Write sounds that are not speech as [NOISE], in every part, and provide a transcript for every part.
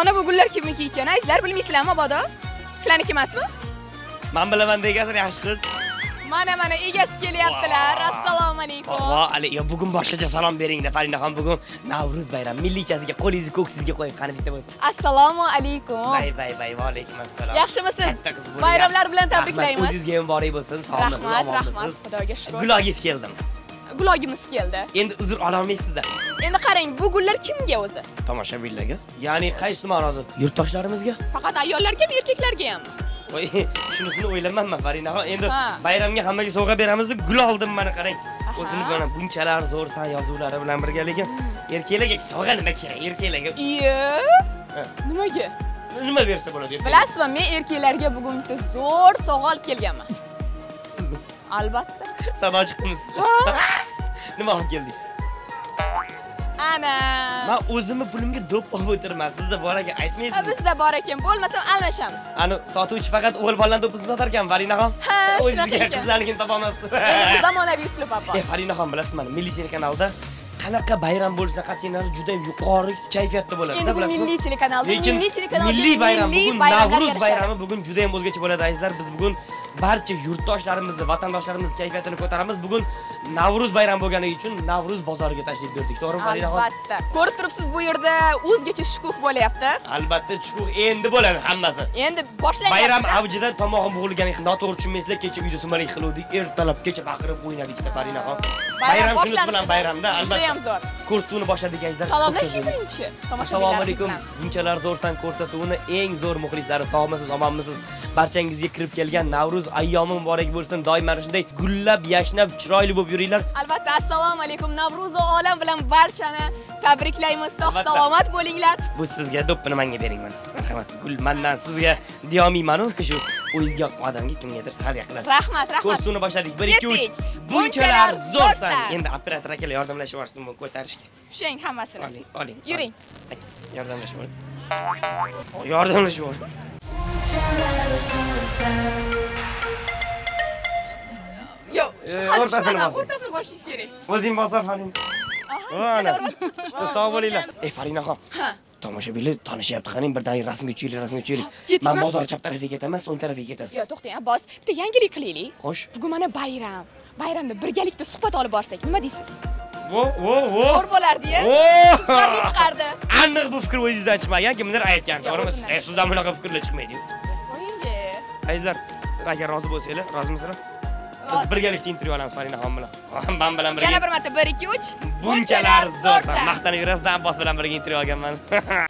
mana bu gullar kimniki ekan? Sizlar bilmaysizlarmi mabodo sizlarniki emasmi men bilaman degasin yaxshi qiz. Mana mana egasi kelyaptilar. Assalomu alaykum. Yo bugun boshqacha salom beringda farinaxon bugun navro'z bayrami milliychasiga qo'lingizni ko'ksingizga qo'ying qani bitta bo'lsin. Assalomu alaykum. Bay bay bay va alaykum assalom yaxshimisan katta qiz bayramlar bilan Rahmat, tabriklaymiz. o'zingizga ham muborak bo'lsin sog'misiz rahmat rahmat xudoga shukur gulogingiz keldim gulogimiz keldi. Endi uzr ololmaysizda endi qarang bu gullar kimga o'zi? Tomoshabinlarga ya'ni qaysi ma'noda yurtdoshlarimizga faqat ayollargami erkaklarga ham? Voy [LAUGHS] shunisini o'ylamanman farinaxon endi bayramga hammaga sovg'a beramiz gul oldim mana qarang. O'zini mana bunchalar zo'rsan yozuvlari bilan birgaligim. Erkaklarga sovg'a nima kerak erkaklarga? Iye nimaga? Nima bersa bo'ladi bilasizmi men erkaklarga bugun bitta zo'r sovg'a olib kelganman. Siz albatta. Sado chiqdimi siz [LAUGHS] nima olib keldingiz? Ana! Man o'zimni pulimga do'p olib o'tirman. Sizda bor ekan Ha, aytmaysiz bizda bor ekan. Bo'lmasam almashamiz. Ani sotuvchi faqat o'g'il bolani do'ppini sotar ekan farinaxon Ha, shunaqa ekan. qizlarnikini topolmaysiz zamonaviy uslub e abbos farinaxon bilasizmi milliy telekanalda qanaqa bayram bo'lishidan qat'iy nazar juda ham yuqori kayfiyatda bo'ladi endi bu bilasizmi? milliy telekanalda lekin milliy telekanalda milliy bayram bugun yarashadi. bayrami bugun juda ham o'zgacha bo'ladi azizlar biz bugun barcha yurtdoshlarimizni vatandoshlarimizni kayfiyatini ko'taramiz. Bugun navro'z bayrami bo'lganligi uchun navro'z bozoriga tashrif buyurdik. To'g'rimi farinaxon albatta. Ko'rib turibsiz bu yerda o'zgacha shukuh bo'lyapti. Albatta chuqur endi bo'ladi hammasi. Endi boshlanyapti bayram avjida tomog'im bo'g'ilgan noto'g'ri tushunmaysizlar kecha uyda sumalak qiluvdik ertalabgacha baqirib o'ynadikda farinaxon bayram shunisi bilan bayramda albatta. Ham zo'r ko'rsatuvni boshladik azizlar salomlashing birinchi assalomu alaykum. bunchalar zo'rsan ko'rsatuvini eng zo'r muxlislari sog'misiz omonmisiz? Barchangizga kirib kelgan navro'z ayyomi muborak bo'lsin. Doim mana shunday gullab yashnab chiroyli bo'lib yuringlar. Albatta assalomu alaykum. Navro'zi olam bilan barchani tabriklaymiz. Sog' salomat bo'linglar. Bu sizga do'ppini menga bering mana. Marhamat gul mandan sizga. Diyomiymanu shu yoqqan odamga kimgadir hadya qilasiz rahmat rahmat. Ko'rsatuvni boshladik. 1 2 3 Ketdik. bunchalar zo'rsan. endi operator akalar yordamlashib yuborsin bu ko'tarishga. Tushing hammasini. Oling oling yuring. Yordamlashib yuboring yordamlashib yuboring yo shu hali o'rtasini bosing. o'rtasini bosishingiz kerak o'zing bosar farin Aha, ana yana bir- ishda sog' bo'linglar ey farinaxon Ha. Tomoshabinlar tanishyapti qarang birdan rasmga tushinglar rasmga [GASPS] Ketma. man bozor chap tarafiga ketaman siz o'ng tarafiga ketasiz. Yo to'xtang abbos bitta yangilik qilaylik. Xo'sh. Bugun mana bayram. Bayramda birgalikda suhbat olib borsak nima deysiz? Vo vo vo zo'r bo'lardi-ya chiqardi. [LAUGHS] Aniq bu fikr o'zingizdan chiqmagan kimdir aytgan to'g'rimi? o'zimdan. e sizdan bunaqa fikrlar chiqmaydi-yu azizlar agar rozi bo'lsanglar rozimisizlar biz birgalikda intervyu olamiz farinaxon bilan. Man bilan birga yana bir marta 1 2 3 bunchalar zo'rsan maqtanib yurasiz abbos bilan birga intervyu olganman. [LAUGHS]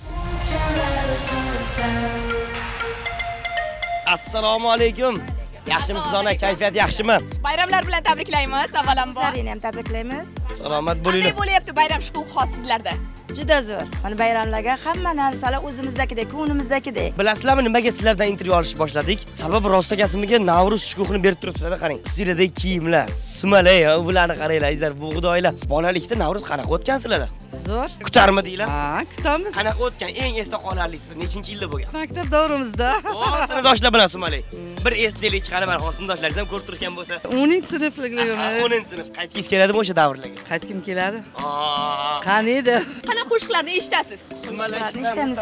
Assalomu alaykum. Yaxshimisiz ona? kayfiyat yaxshimi? Bayramlar bilan tabriklaymiz avvalambor Sizlarni ham tabriklaymiz. salomat qanday bo'linglar bo'lyapti bayram shukuhi sizlarda Juda zo'r. Mana bayramlarga hamma narsalar o'zimizdagidek, ko'nglimizdagidek. bilasizlarmi nimaga sizlardan intervyu olishni boshladik sababi rost akasimiga navro'z shukuhini berib turibsizlar qarang sizlardagi kiyimlar sumalak bularni qaranglar azizlar bu xudoylar bolalikda navro'z qanaqa o'tgansizlar Zo'r. kutarmidinglar Ha, kutamiz. qanaqa o'tgan eng esda qolarlisi nechinchi yilda bo'lgan Maktab davrimizda. [LAUGHS] Sinfdoshlar bilan sumalak bir esdalik chiqarib mana hozir sinfdoshlaringiz ham ko'rib turgan bo'lsa 10 sinfligimiz. o'ninchi sinf qaytgingiz keladimi o'sha davrlarga Qaytkim keladi. Qani edi? Qanaqa qo'shiqlarni eshitasiz sumalakdan Eshitamiz.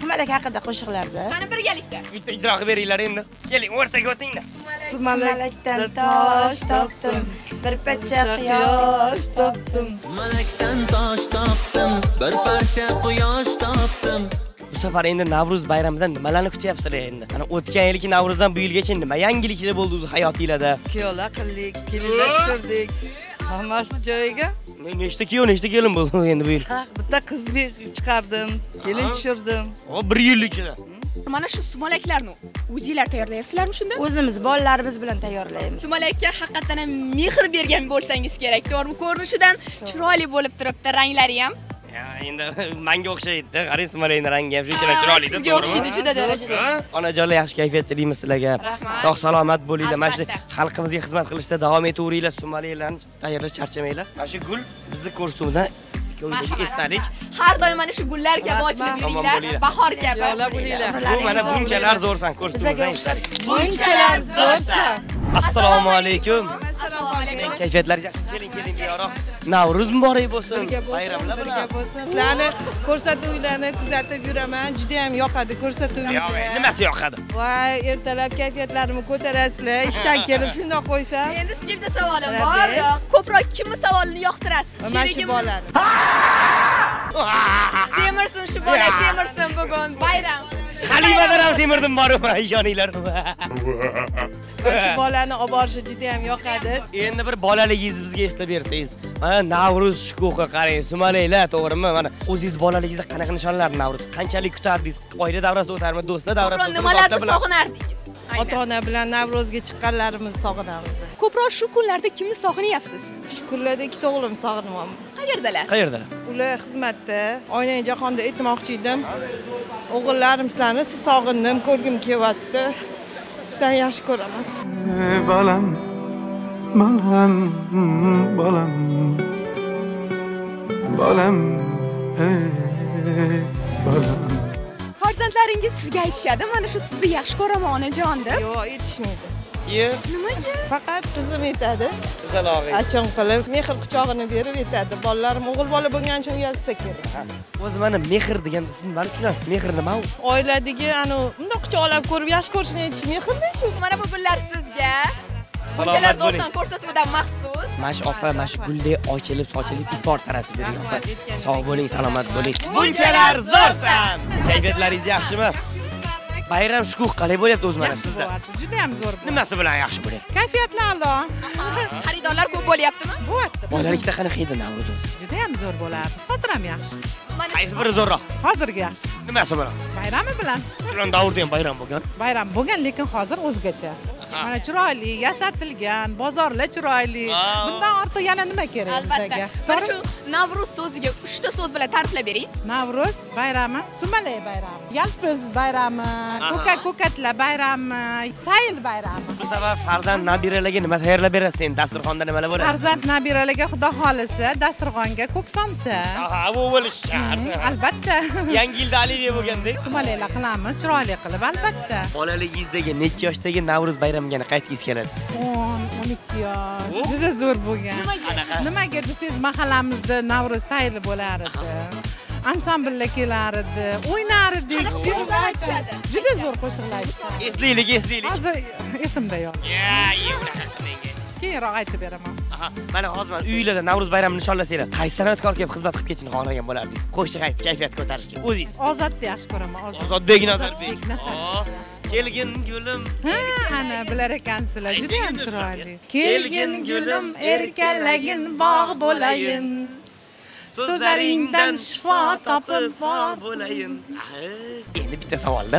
Sumalak haqida qo'shiqlarda. qani birgalikda bitta ijro qilib beringlar endi keling o'rtaga o'tinglar Sumalakdan tosh topdim, bir pacha quyosh topdim. Malakdan tosh topdim, bir parcha quyosh topdim. bu safar endi navro'z bayramidan nimalarni kutyapsizlar endi ana o'tgan yilgi navro'zdan bu yilgacha nima yangiliklar bo'ldi o'zi hayotinglarda Kuyola qildik, kelinlar tushirdik. Hammasi joyiga. Ne- nechta kuyov nechta kelin bo'ldi endi bu yil Ha, bitta qiz bir chiqardim, kelin tushirdim. o bir yillik ichida mana shu sumalaklarni o'zinglar tayyorlayapsizlarmi shunda O'zimiz bolalarimiz bilan tayyorlaymiz. sumalakka haqiqatdan ham mehr bergan bo'lsangiz kerak to'g'rimi? Ko'rinishidan chiroyli bo'lib turibdi ranglari ham endi [LAUGHS] manga o'xshaydi qarang sumalakni rangi ham. Shunchalar chiroyli sizga o'xshaydi juda darajada onajonlar yaxshi kayfiyatda deymiz sizlarga. Rahmat. sog' salomat bo'linglar. Mana shu xalqimizga xizmat qilishda davom etaveringlar sumalaklarni tayyorlash charchamanglar mana shu gul bizni ikkovidagi Marhamat, esdalik har doim mana shu gullar kabi ochilib yuringlar. bahor kabi. Bo'linglar. bu mana bunchalar zo'rsan o'xshab bunchalar zo'rsan assalomu alaykum. Assalomu alaykum. Kayfiyatlaringiz yaxshi. Keling keling beyorroq navro'z muborak bo'lsin. Bayramlar birga bilan. bo'lsin. Sizlarni ko'rsatuvlarni kuzatib yuraman. Juda ham yoqadi ko'rsatuvinglar nimasi yoqadi? Voy ertalab kayfiyatlarimni ko'tarasizlar. Ishdan kelib shundoq qo'ysam. Endi sizga bitta savolim? Bor ko'proq kimni savolini yoqtirasiz? Mana shu bolani. Semirsin shu bola semirsin bugun. Bayram. Halimadan ham semirdim borib [LAUGHS] ishoninglar [LAUGHS] shu bolani olib borishi juda ham yoqadi endi bir bolaligingizni bizga eslab bersangiz mana navro'z shukuhi qarang sumalanglar to'g'rimi? Mana o'zingiz bolaligingizda qanaqa nishonlardi navro'z? Qanchalik kutardingiz? Oila davrasida o'tarmi do'stlar davrasida nimalarni bilan? sog'inardingiz? Ota ona bilan navro'zga chiqqanlarimizni sog'inamiz. Ko'proq shu kunlarda kimni sog'inyapsiz? Shu kunlarda ikkita o'g'lim sog'inyapman qayerdalar? Qayerdalar? Ular xizmatda. Oynai jahonda aytmoqchi edim. O'g'illarim sizlarni siz sog'indim ko'rgim kelyapti sizlarni yaxshi ko'raman balam balam balam. Balam balam. Farzandlaringiz sizga aytishadi mana shu sizni yaxshi ko'raman onajon deb. Yo'q yetishmaydi iye nimaga faqat qizim yetadi. Qizal og'ay achon qilib? Mehr quchog'ini berib yetadi. Bolalarim o'g'il bola bo'lgani uchun uyalsa kerak. O'zi mana mehr degan siz nima tushunasiz. Mehr nima u? Oiladagi anavi bundoq quchoqlab ko'rib yaxshi ko'rishni aytish mehrda shu mana bu gullar sizga. Bunchalar bo'ling. do'stdan ko'rsatuvidan maxsus. Mana shu opa mana shu guldek ochilib sochilib ifor taratib bering opa sog' bo'ling salomat bo'ling. Bunchalar zo'rsan. Kayfiyatlaringiz yaxshimi bayram shukuh qalay bo'lyapti o'zi mana sizda juda ham zo'r nimasi bilan yaxshi bo'lyapti kayfiyatlar a'lo xaridorlar ko'p bo'lyaptimi? Bo'lyapti bolalikda qanaqa edi navro'z juda ham zo'r bo'lardi. Hozir ham yaxshi. Qaysi biri zo'rroq? Hozirgi yaxshi. Nimasi bilan? Bayrami bilan. Shularni davrida ham bayram bo'lgan. Bayram bo'lgan lekin hozir o'zgacha. Mana chiroyli yasatilgan bozorlar chiroyli. Bundan ortiq yana nima kerak albatta. Bizlarga mana shu navruz so'ziga uchta so'z bilan ta'riflab bering. Navruz bayrami sumalak bayrami yalpiz bayrami ko'kat ko'katlar bayrami sayil bayrami. Shu sabab farzand nabiralarga nima tayyorlab berasiz endi dasturxonda nimalar bo'ladi? Farzand nabiralarga xudo xohlasa dasturxonga ko'k somsa. Aha bu bo'lishi shart. Albatta. [LAUGHS] Yangi yilda aliviya bo'lgandek sumalaklar qilamiz chiroyli qilib albatta. Bolaligingizdagi necha yoshdagi navro'z bayramiga qaytgingiz keladi? O'n o'n ikki yosh. Juda zo'r bo'lgan. Qanaqa nimaga desangiz mahallamizda navro'z sayli bo'lar edi ansambllar kelar edi o'ynar edik juda zo'r qo'shiqlar. Aytishadi eslaylik eslaylik. Hozir esimda yo'q keyinroq aytib beraman Aha, mana hozir mana uylarda Navro'z bayramini nishonlasanglar, qaysi san'atkor kelib xizmat qilib ketishini xohlagan bo'lardingiz? Qo'shiq aytish, kayfiyat ko'tarishga o'zingiz. ozodni yaxshi ko'raman ozod Ozodbek Nazarbek. Kelgin gulim. ha ana bilar ekansizlar juda ham Ayting, chiroyli Kelgin gulim, erkalagin bog' bo'layin So'zlaringdan shifo topib sog' bo'layin. Endi bitta savolda,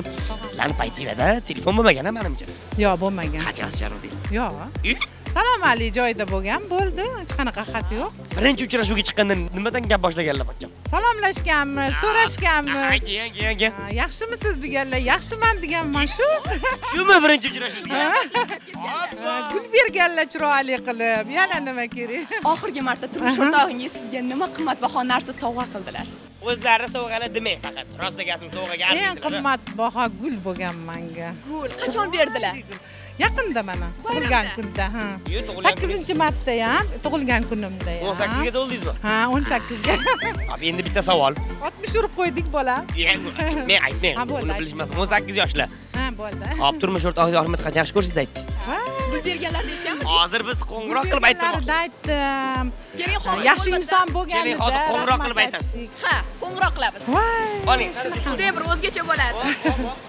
sizlarning paytinglarda telefon bo'lmagan manimcha. yo'q bo'lmagan Xat yozish zarur. yo'q? Salomali joyida bo'lgan bo'ldi. Hech qanaqa xat yo'q. Birinchi uchrashuvga chiqqanda nimadan gap boshlaganlar bacham? salomlashganmiz so'rashganmiz. Keyin, keyin, keyin. Ha, yaxshimisiz deganlar yaxshiman deganman shu. [LAUGHS] Shumi birinchi uchrashuv? Gul berganlar chiroyli qilib yana nima kerak? Oxirgi marta turmush o'rtog'ingiz sizga nima qimmatbaho narsa sovg'a qildilar O'zlari sovg'alar demang faqat. Rost degasim sovg'aga eng qimmatbaho gul bo'lgan manga gul qachon berdilar yaqinda mana tug'ilgan kunda ha Yo, tug'ilgan sakkizinchi marta ham tug'ilgan kunimda ham 18 ga to'ldingizmi? ha o'n sakkizga [LAUGHS] endi bitta savol. oltmish urib qo'ydik bola [LAUGHS] Men aytmayman. Ha, bo'ldi, Uni ayt. bilishmas. 18 yoshlar. Ha bo'ldi [LAUGHS] Hop, turmush o'rtog'ingiz qancha yaxshi ko'rishingizni aytdi. gul berganlarni aytganmidingiz Hozir biz qo'ng'iroq qilib aytmoqchimiz. aytdim keling hozir yaxshi inson bo'lganida Keling, hozir qo'ng'iroq qilib aytasiz. ha qo'ng'iroq qilamiz Oling. juda [LAUGHS] bir o'zgacha bo'ladi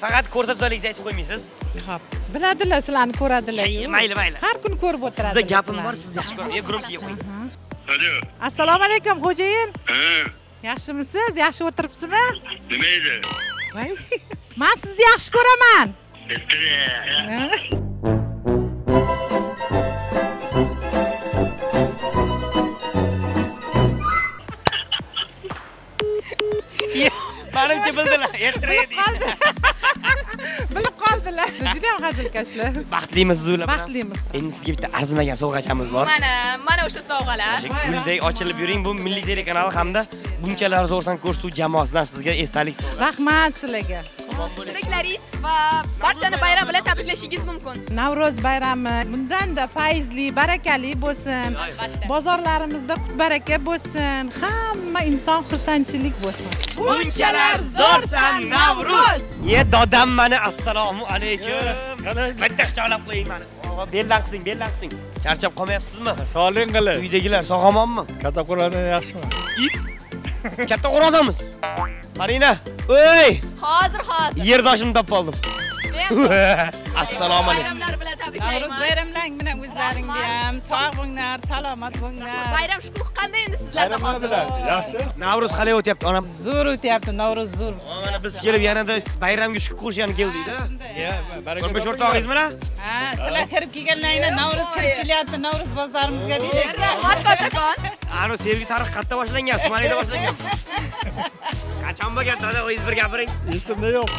Faqat ko'rsatuvlaringizni aytib qo'ymaysiz. Hop, biladilar sizlarni ko'radilar Mayli, mayli. har kun ko'rib o'tiradilar Sizda gapim bor, sizlarni. siz yaxshi ko'rasiz. Gromkiga qo'ying. Alo, assalomu alaykum xo'jayin yaxshimisiz yaxshi o'tiribsizmi nima edi? Voy, man sizni yaxshi ko'raman. [LAUGHS] Menimcha bildilar. Ertiraydi. Qoldilar [LAUGHS] juda ham hazilkashlar Baxtlimisiz ular bilan? baxtlimiz Endi sizga bitta arzimagan sovg'achamiz bor. mana mana o'sha sovg'alar guldek ochilib yuring bu Milliy telekanali hamda bunchalar zo'rsan ko'rsatuv jamoasidan sizga esdalik. rahmat sizlarga tilaklaringiz va barchani bayram bilan tabriklashingiz mumkin. Navro'z bayrami bundanda fayzli barakali bo'lsin. Albatta. Bozorlarimizda qut baraka bo'lsin. Hamma inson xursandchilik bo'lsin. Bunchalar zo'rsan navruz ye dodam mani assalomu alaykum. Bitta quchoqlab qo'ying mani. Beldan qising beldan qising. Charchab qolmayapsizmi? Soling qilib. uydagilar sog' omonmi Katta yaxshimi? Katta qo'rodamiz qarina o'y! Hozir hozir yerdoshimni topib oldim assalomu alaykum. Bayramlar bilan tabriklayman. Bayramlang bilan o'zlaringga ham sog' bo'linglar salomat bo'linglar. Bayram shukuhi qanday endi sizlarda hozir Yaxshi. navruz qalay o'tyapti onam. Zo'r o'tyapti navro'z zo'r. Mana biz kelib yanada bayramga shukur qo'shgani keldik-da. Turmush o'rtog'ingiz bilan ha sizlar kirib kelganlaringlar navro'z kirib kelyapti navro'z bozorimizga deylik. rahmat kattakon Ano sevgi tarixi qayerda boshlangan? Somalida boshlangan. [LAUGHS] Qachon bo'lgan dada o'zingiz bir gapiring. Esimda yo'q.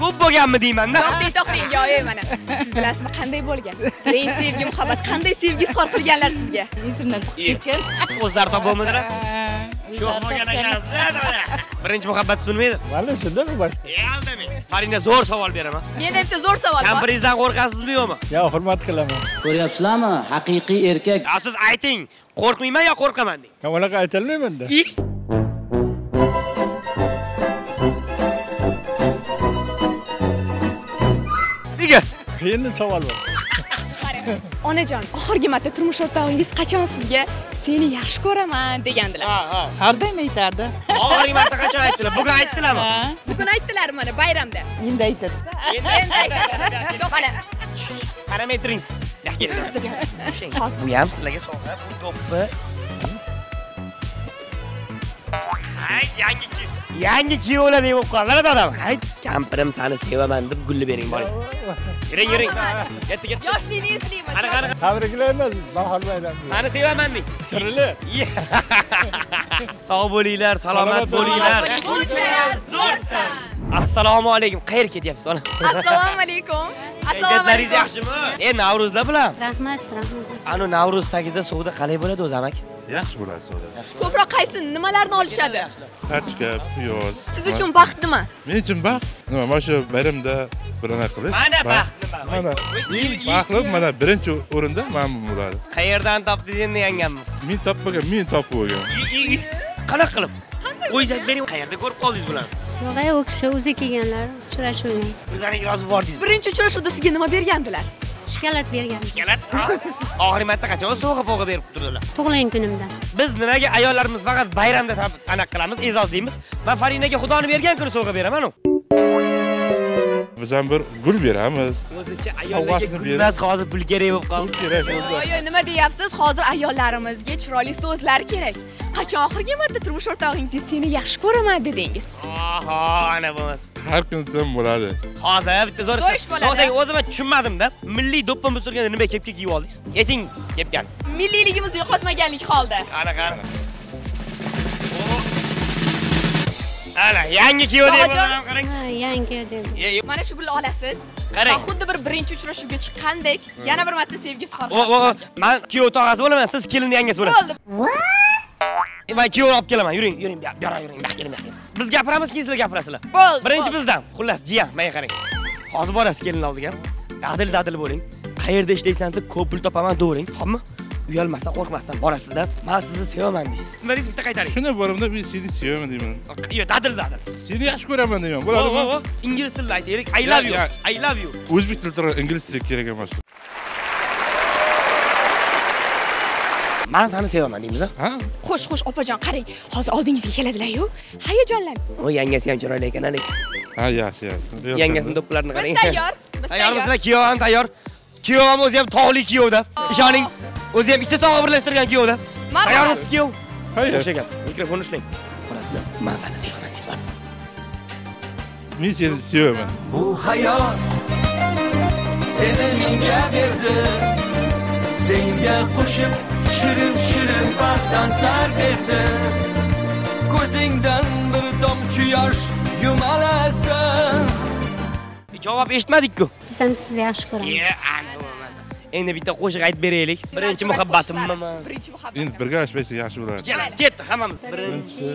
Ko'p bo'lganmi deyman-da. to'xting to'xting yo ey mana siz bilasizmi qanday bo'lgan rang sevgi muhabbat qanday sevgi izhor qilganlar sizga esimdan chiqib ketgan O'zlari topolmadilar. Sho'x bo'lgan ekansiz. Birinchi muhabbat bilmaydi. Mana shundami boshqa? Aldamang. Farina zo'r savol beraman. menda bitta zo'r savol bor Kampiringizdan qo'rqasizmi yo'qmi? Yo, hurmat qilaman. Ko'ryapsizlarmi? Haqiqiy erkak Ya siz ayting, qo'rqmayman yo qo'rqaman deng. Unaqa aytolmayman-da. Qiyin savol bor. [LAUGHS] onajon oxirgi marta turmush o'rtog'ingiz qachon sizga seni yaxshi ko'raman degandilar? Ha, ha. har doim aytardi Oxirgi marta qachon aytdilar? Bugun aytdilarmi? bugun aytdilar mana bayramda? Endi aytadi. Endi aytdilar yo'q mana Qaramay. Hozir bu ham sizlarga sovg'a, bu do'ppi. Hay, yangi yangi kuyovlar deb bo'lib qoldilar dadam. Hay, kampirim seni sevaman deb gulli bering boring. Yuring, yuring. Yetti, yetti. yoshlikni eslayman Qara, qara. Tabriklaymiz. Bahor bayrami. Seni sevaman deng. Sirli. Sog' [LAUGHS] bo'linglar, salomat bo'linglar. bunchalar zo'rsan Assalomu alaykum. Qayerga ketyapsiz, ona? assalomu alaykum [LAUGHS] assalomu Kayfiyatlaringiz alaykum yaxshimi? E, Navruzda bilan. rahmat rahmat Anu Navruz 8da suvda qalay bo'ladi o'zi amak? Yaxshi bo'ladi soda. ko'proq qaysi nimalarni olishadi Kachka, piyoz. siz uchun baxtnimi Men uchun baxt. Nima, mana shu bayramda bir anaqa qilish. Mana baxt nima? Mana. Baxtli mana birinchi o'rinda mana bu bo'ladi. Qayerdan topdingiz endi yangamni? Men topmagan, men topib olgan. Qanaqa qilib? O'zingiz aytib bering, qayerda ko'rib qoldingiz bularni? yo'q u kishi o'zi kelganlar uchrashuvga Bizlarga yozib bordingiz. birinchi uchrashuvda sizga nima bergandilar shikolat bergan Galat. Oxirgi marta qachon sovg'a povg'a berib turdilar? tug'ilgan kunimda Biz nimaga ayollarimiz faqat bayramda anaqa qilamiz, e'zozlaymiz. Men Farinaga Xudoni bergan kuni sovg'a beraman-ku. Biz ham bir gul beramiz. O'zicha ayollarga berib. gulmas hozir pul kerak bo'lib Pul qoldi. kerak bo'ldi. Nima deyapsiz hozir ayollarimizga chiroyli so'zlar kerak qachon oxirgi marta turmush o'rtog'ingizga seni yaxshi ko'raman dedingiz Oho, ana bo'lmas. Har kun ham bo'ladi. Hozir bitta zo'r Zo'r ish bo'ladi. O'zim tushunmadim-da. Milliy do'ppim o'stirganda nima kepka kiyib oldingiz? Yeching, kepkan. milliyligimizni yo'qotmaganlik holda Ana qani. Ana yangi bo'laman qarang. Yangi dedi mana shu gulni olasiz Qarang. xuddi bir birinchi uchrashuvga chiqqandek yana bir marta sevgi izhor men kuyov tog'asi bo'laman, siz kelin yangasi bo'lasiz. bo'ldi Men kuyovni olib kelaman. Yuring, yuring, bu yoqqa yuring, bu yoqqa yuring, bu yoqqa. Biz gapiramiz, keyin sizlar gapirasizlar. bo'ldi Birinchi bizdan. Xullas, jiyan, menga qarang. Hozir borasiz kelin oldiga. Dadil dadil bo'ling. Qayerda ishlaysangiz ko'p pul topaman deng, xo'pmi? Uyalmasdan, qo'rqmasdan borasizda. Men sizni sevaman deysiz. Nima deysiz? Bitta qaytaring. Shunday borimda men seni sevaman deyman. Yo'q, dadil dadil. Seni yaxshi ko'raman deyman. Bo'ladimi? ingliz tilida aytaylik. I love you. I love you. O'zbek tili ingliz tili kerak emas. Men seni sevaman deymiz a? Ha? xo'sh xo'sh opajon qarang hozir oldingizga keladilar-yu hayajonlan O yangasi ham chiroyli ekan lekin. Ha, yaxshi, yaxshi. Yangasini do'ppilarini biz qarang. tayyor biz Tayyormisizlar? Kuyov ham tayyor. Kuyov ham o'zi ham tog'li kuyovda. Ishoning. O'zi ham ikkita tog'i birlashtirgan kuyovda. Tayyormisiz kuyov? Hayır. O'sha gap. Mikrofonni ushlang. Qorasizlar. Men seni sevaman deysizlar. Men seni sevaman. Bu hayot seni menga berdi senga qo'shib shirin shirin farzandlar berdi ko'zingdan bir tomchi yosh yumalasin Javob eshitmadik-ku. biz ham sizni yaxshi ko'ramiz. Endi bitta qo'shiq aytib beraylik. Birinchi muhabbatimmi birinchi muhabbat. Endi birgalashmaysa yaxshi bo'ladi. Keling, ketdi hammamiz. Birinchi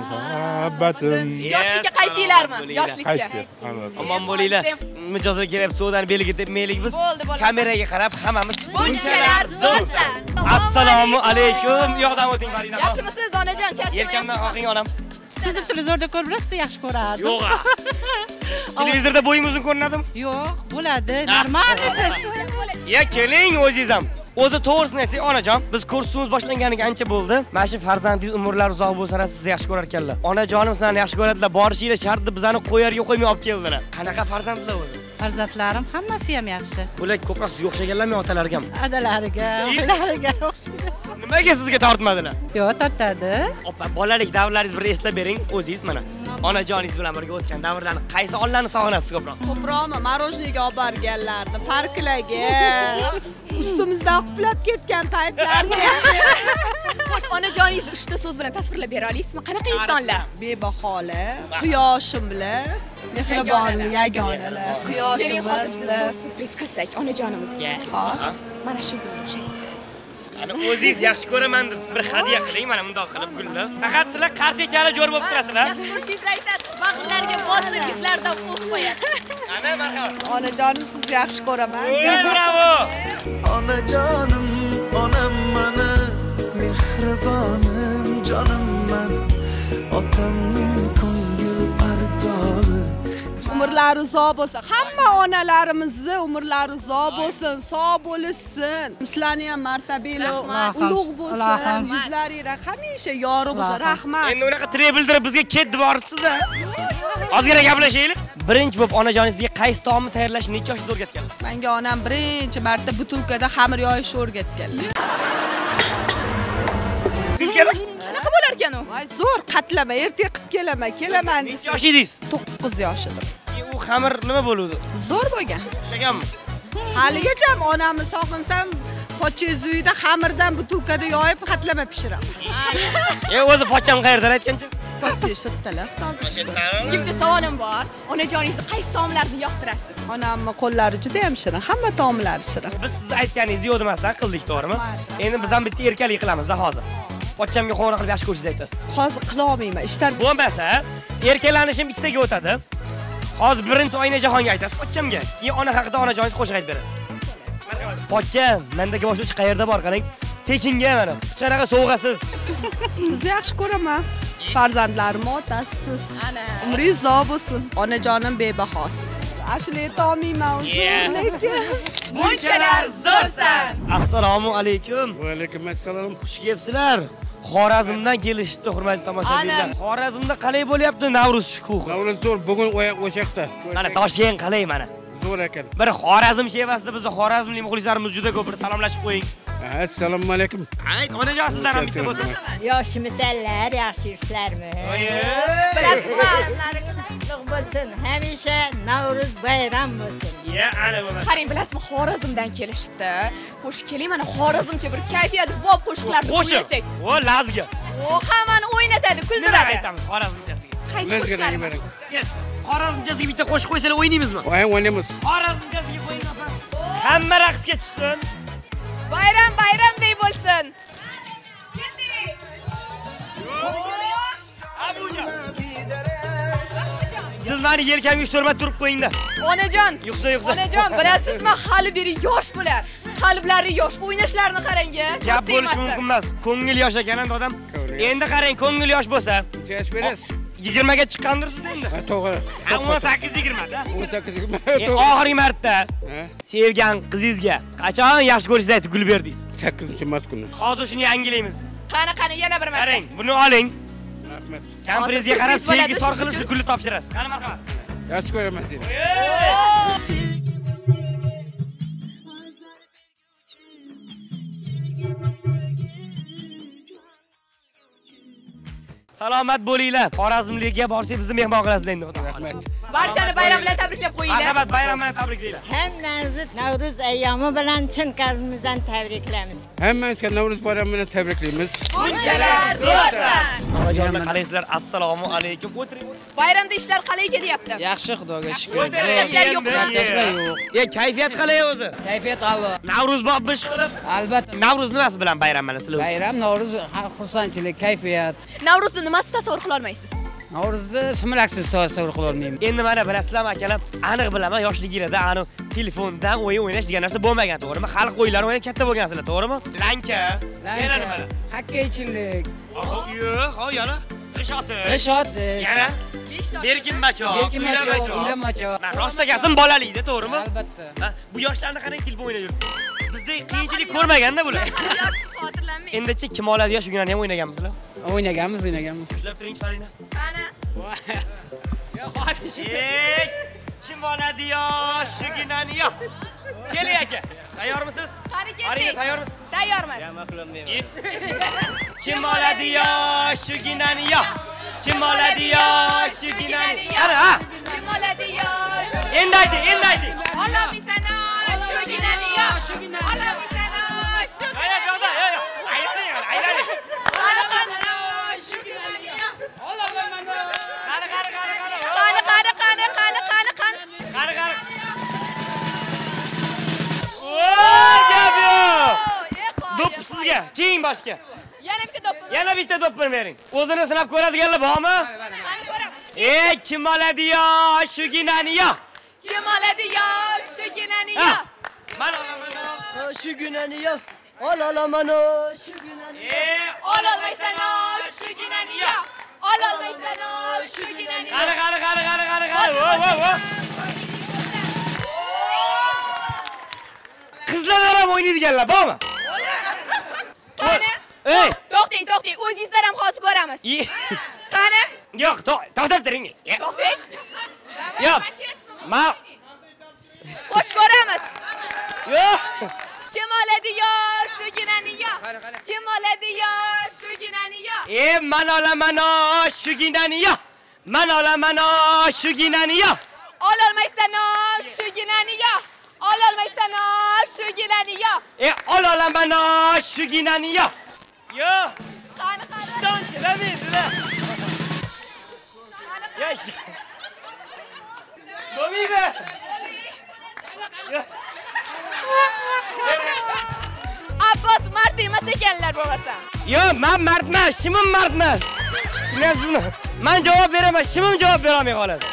muhabbatim. Yoshlikka qaytinglarmi yoshlikka. Omon bo'linglar. Mijozlar kelyapti suvdan beliga tepmaylik biz. Bo'ldi, bo'ldi. kameraga qarab hammamiz bunchalar zo'rsan assalomu alaykum. U yoqdan o'ting marina yaxshimisiz onajon yelkamdan charchamayapsizmi oqing onam sizni televizorda ko'rib sizni yaxshi ko'radi. Yo'q. [LAUGHS] [LAUGHS] Televizorda bo'yim uzun ko'rinadimi yo'q bo'ladi. Normalsiz [LAUGHS] ya keling o'zingiz ham o'zi to'g'risini aytsak onajon biz kursimiz boshlanganiga ancha bo'ldi. Mana shu farzandingiz umrlari uzoq bo'lsin sizni yaxshi ko'rar ekanlar onajonim sizlarni yaxshi ko'radilar. Borishinglar shart deb bizani qo'yarga qo'ymay olib keldilar. Qanaqa farzandlar o'zi farzandlarim hammasi ham yaxshi. Bular ko'proq sizga o'xshaganlarmi otalarga adalariga [LAUGHS] otalariga o'xshaydi nimaga sizga tortmadilar yo'q tortadi. Opa bolalik davrlaringizni bir eslab bering o'zingiz mana onajoningiz bilan birga o'tgan davrlarni qaysi onlarni sog'inasiz ko'proq? Ko'proqmi? Morojniga olib borganlarni parklarga [LAUGHS] ustimizdan qiplab ketgan paytlarni. [LAUGHS] Xo'sh onajoningizni uchta so'z bilan tasvirlab bera olasizmi? Qanaqa insonlar? Bebaholar quyoshim bilan mehribon yagonalar zo'r syurpriz qilsak onajonimizga mana shu gulni ushlaysiz ana o'zingiz yaxshi ko'raman deb bir hadya qiling mana bundoq qilib gulni faqat sizlar qarshichali jo'r bo'lib turasizlar. Yaxshi ko'rishingizni aytasiz bag'rlarga bosib yuzlaridan o'q qo'yasiz. Ana marhamat. Onajonim sizni yaxshi ko'raman. Bravo. Onajonim onam mana mehribonim jonimman umrlari uzoq bo'lsin hamma onalarimizni umrlari uzoq bo'lsin sog' bo'lishsin sizlarni ham martabali ulug' bo'lsin yuzlaringlar hamisha yorug' bo'lsin. Rahmat. Endi unaqa tre bildirib bizga ket deborsiz-a ozgina gaplashaylik. Birinchi bo'lib onajongizga qaysi taomni tayyorlashni necha yoshda o'rgatganlar menga onam birinchi marta butilkada xamir yoyishni o'rgatganlar qanaqa bo'lar ekan u? Voy zo'r qatlama ertaga qilib kelaman kelaman. Necha yosh edingiz? To'qqiz yoshida u xamir nima bo'luvdi? Zo'r bo'lgan. O'xshaganmi? Haligacham onamni sog'insam pochchangiz uyida xamirdan butilkada yoyib qatlama pishiraman. E o'zi pochcham qayerdan aytgancha? Pochchangiz sirtdalar sizga bitta savolim bor. Onajoningizni qaysi taomlarni yoqtirasiz? Onamni qo'llari juda ham shirin hamma taomlari shirin. Biz siz aytganingizni yo'q demasdan qildik to'g'rimi? Endi biz ham bitta erkalik qilamizda hozir. Pochchamga qo'ng'iroq qilib yaxshi ko'rishingizni aytasiz. Hozir qilolmayman ishdan bo'lmasa erkalanishim ikkitaga o'tadi hozir birinchi oynajahonga aytasiz. Pochchamga. Keyin ona haqida onajoningiz qo'shiq aytib berasiz. Pochcha mendagi boshlovchi qayerda bor qarang. Tekinga mana. Hech qanaqa sovg'asiz? [LAUGHS] Sizni yaxshi ko'raman. Farzandlarimni otasisiz umringiz uzoq bo'lsin. Onajonim bebahosiz. Ashula aytolmayman uzun. Lekin bunchalar zo'rsan. Assalomu alaykum. Va alaykum assalom xush kelibsizlar xorazmdan kelishibdi hurmatli tomoshabinlar. Xorazmda qalay bo'lyapti navro'z shukuhi navro'z zo'r bugun o'sha yoqda mana toshkent qalay mana? Zo'r ekan. Bir xorazm shevasida bizni xorazmlik muxlislarimiz juda ko'p bir salomlashib qo'ying. Assalomu alaykum. Ayt onajon sizlar ham bitta bo'lsin. Yoshimisanlar, yaxshi yuribsizlarmi? bilasizmi Qutlug' bo'lsin. Hamisha Navro'z bayram bo'lsin. ya ana bo'lmasa qarang bilasizmi xorazmdan kelishibdi. Xo'sh keling mana xorazmcha bir kayfiyat bob qo'shiqlarni qo'shiq. kuylasak o lazga. O hammani o'ynatadi nima kuldiradi aytamiz xorazmchasiga. Qaysi bering. xorazmchasiga bitta qo'shiq qo'ysalar o'ynaymizmi? Voy o'ynaymiz xorazmchasiga qo'ying opa hamma raqsga tushsin. Bayram bayramday bo'lsin. Abuja siz mani yelkamga uch to'rt marta turib qo'yingda onajon Yuqsa, yuqsa. onajon bilasizmi hali beri yosh bular qalblari yosh o'ynashlarini qarang gap bo'lishi mumkin emas ko'ngil yosh ekan endi odam. Endi qarang ko'ngil yosh bo'lsa. Necha yosh berasiz yigirmaga chiqqandirsiz endi. Ha to'g'ri. O'n sakkiz yigirmada. O'n sakkiz yigirma. E, oxirgi marta. Sevgan qizingizga qachon yaxshi ko'rishingizni aytib gul berdingiz? Sakkizinchi mart kuni. Hozir shuni yangilaymiz. Qani qani yana bir marta. Qarang buni oling rahmat kampiringizga qarab sevgi siz sor bo'ladi, qilib siz shu gulni topshirasiz. Qani marhamat. Yaxshi ko'raman seni. Salomat bo'linglar. Xorazmlikka borsak bizni mehmon qilasizlar endi. Rahmat barchani bayram. bilan tabriklab qo'yinglar marhamat bayram bilan tabriklaylar Hammamizni Navro'z ayyomi bilan chin qalbimizdan tabriklaymiz. Hammangizga Navro'z bayrami bilan tabriklaymiz. bunchalar zo'rsan onajonlar qalaysizlar assalomu alaykum o'tiring bayramda ishlar qalay ketyapti yaxshi xudoga shukur Charchashlar yo'qmi? charchashlar yo'q e kayfiyat qalay o'zi kayfiyat a'lo navruz bob ish qilib albatta navruz nimasi bilan bayram mana sizlar bayram navro'z ha- xursandchilik kayfiyat navro'zni nimasi tasavvur qila olmaysiz navro'zni simlaksiz tasavvur qila olmayman. Endi mana bilasizlarmi akalar? Aniq bilaman yoshliginglarda ani telefondan o'yin o'ynash degan narsa bo'lmagan to'g'rimi? Xalq o'yinlari o'ynab katta bo'lgansizlar to'g'rimi? Lanka! Yana nimalar hakkaychilik yo'q ho yana g'ish otish ish otish yana berkin machoq berkinmachoq uylamachoq Man rost aytganim bolalikda to'g'rimi? Albatta. Bu yoshlarni qarang telefon o'ynab yuribdi bizda qiyinchilik ko'rmaganda bular. xotirlanmang endichi kim oladi yosh kunlarni ham o'ynaganmizlar o'ynaganmiz o'ynaganmiz. Ushlab turing farina. Qani [LAUGHS] Ey, kim oladi yosh shuginani yo'q keling aka tayyormisiz? Qani arina ketdik tayyormisiz tayyormiz [LAUGHS] kim oladi yosh shuginani yo'q kim oladi yosh shuginani qani ha kim oladi yosh endi ayting endi ayting olamisan shuginani yosh olamisan shuginani Yo'q, yo'q, yo'q, yo'q, yo'q. Aylaning, aylaning. qani qani shuginani yosh Qani, qani, qani, qani. qani qani qani qani qani qani Qani, qani. Voy, gap yo'q. Do'pp sizga, keyin boshqa. yana bitta do'ppim Yana bitta do'ppini bering. O'zini sinab ko'radiganlar bormi? qani ko'raman Ey, kim oladi yosh shuginani yo'q. kim oladi yosh shuginani Ha. yosh Mana olaman. shu gunani yo'q ololaman shu gunani Ey, ololmaysan shuginani yosh ololmaysan shuginani qani, qani, qani, qani, qani, qani. Vo, vo, vo. Qizlar ham o'ynaydiganlar bormi? qani Ey, to'xting to'xting o'zingizlar ham hozir ko'ramiz i- qani yo'q, to- to'xtab turing. to'xting Yo'q. Ma, xo'sh ko'ramiz yo'q. kim oladi yosh shuginani yosh kim oladi yosh shuginani yosh E, man olaman shuginani yo'q. Man olaman shuginani yo'q. ololmaysan shuginani yosh ololmaysan shuginani yosh E, ol olaman shuginani yo'q. Yo'q. qani qani Ishton kelamaydilar. Ya işte. Bo'lmaydi. Abbos mard emas ekanlar bo'lmasa Yo'q, men mardman, shimim mardmas. Tushunyapsizmi? Men javob beraman, shimim javob bera olmay qoladi.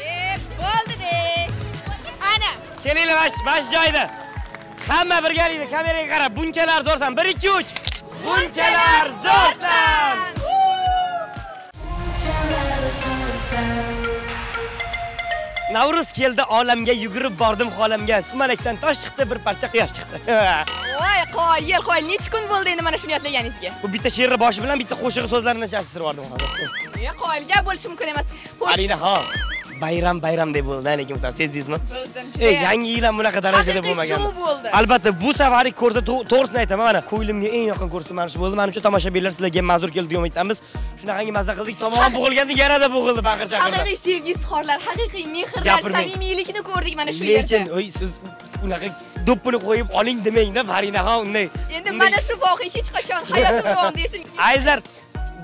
e bo'ldi-de ana Kelinglar, bash, bash joyda. Hamma birgalikda kameraga qarab, bunchalar zo'rsan. 1 2 3. Bunchalar zo'rsan. Navruz keldi olamga yugurib bordim xolamga. Sumalakdan tosh chiqdi, bir parcha quyosh chiqdi. [LAUGHS] voy qoyil qoyil necha kun bo'ldi endi mana shuni yodlaganingizga Bu bitta she'rni boshi bilan bitta qo'shig'i so'zlarini chachishtirib yubordim hozir. e qoyil gap bo'lishi mumkin emas Alina ha. Bayram bayram deb bo'ldi, lekin sizlar sezdingizmi? bildim Ey, yangi yil ham bunaqa darajada bo'lmagan. bo'ldi. Albatta, bu safari ko'rsa to- to'g'risini aytaman, mana ko'nglimga eng yaqin ko'rsa mana shu bo'ldi. Menimcha tomoshabinlar sizlarga ma'zur keldi degan umidamiz. Shunaqangi mazza qildik, tomog'im bo'g'ilganda yanada bo'g'ildi baqir chaqirlar. haqiqiy sevgi izhorlar haqiqiy mehrlar samimiylikni ko'rdik mana shu Lekin, yerda oy, siz unaqa do'ppini qo'yib oling demangda, Farinaxon unday. endi mana shu voqea hech qachon hayotim [LAUGHS] davomida esimga Azizlar,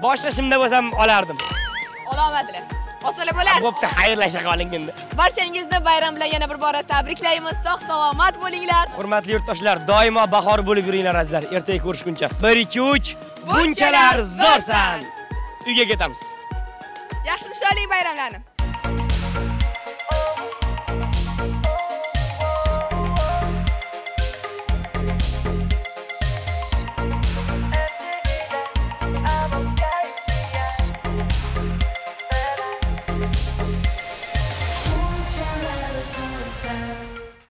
boshqa shimda bo'lsam olardim. ololmadilar olsalar bo'lardi Bo'pti, xayrlasha qoling endi. barchangizni bayram bilan yana bir bora tabriklaymiz sog' salomat bo'linglar Hurmatli yurtdoshlar, doimo bahor bo'lib yuringlar azizlar. Ertaga ko'rishguncha. 1 2 3 bunchalar zo'rsan. Uyga ketamiz. yaxshi nishonli bayramlarni